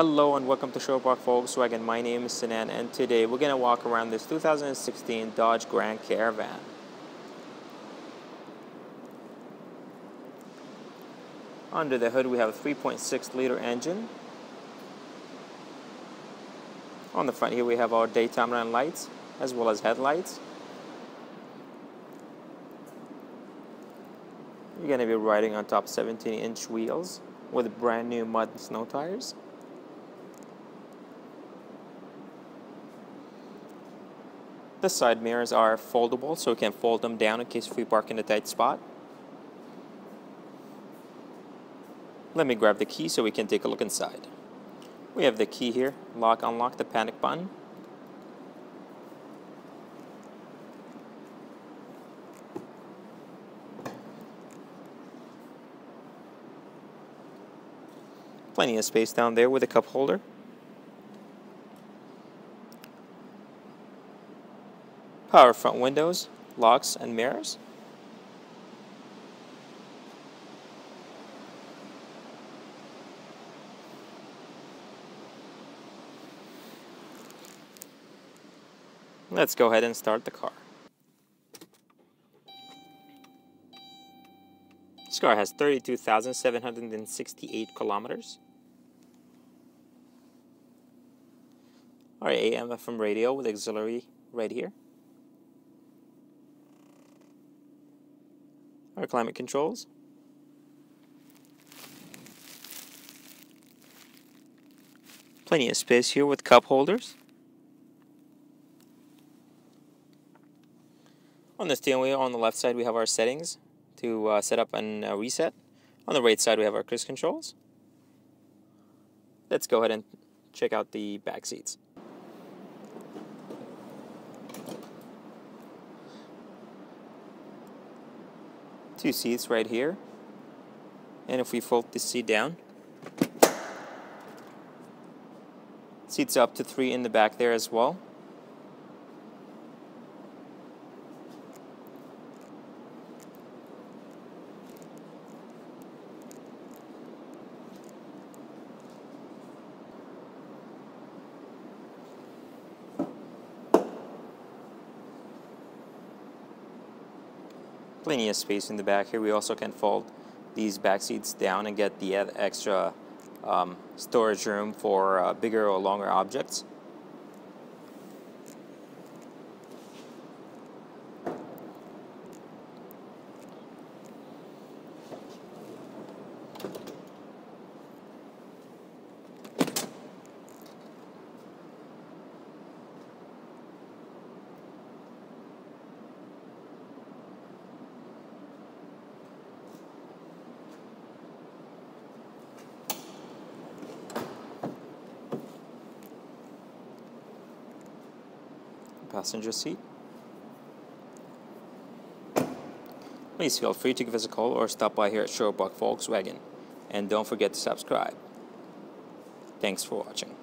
Hello and welcome to Sherwood Park Volkswagen. My name is Sinan and today we're going to walk around this 2016 Dodge Grand Caravan. Under the hood we have a 3.6 liter engine. On the front here we have our daytime running lights as well as headlights. You're going to be riding on top 17 inch wheels with brand new mud and snow tires. The side mirrors are foldable, so you can fold them down in case we park in a tight spot. Let me grab the key so we can take a look inside. We have the key here, lock, unlock the panic button. Plenty of space down there with a cup holder. Power front windows, locks, and mirrors. Let's go ahead and start the car. This car has 32,768 kilometers. Our AM FM radio with auxiliary right here. Our climate controls. Plenty of space here with cup holders. On the steering wheel on the left side we have our settings to uh, set up and uh, reset. On the right side we have our cruise controls. Let's go ahead and check out the back seats. Two seats right here. And if we fold this seat down, seats up to three in the back there as well. Plenty of space in the back here. We also can fold these back seats down and get the extra um, storage room for uh, bigger or longer objects. Passenger seat. Please feel free to give us a call or stop by here at Park Volkswagen. And don't forget to subscribe. Thanks for watching.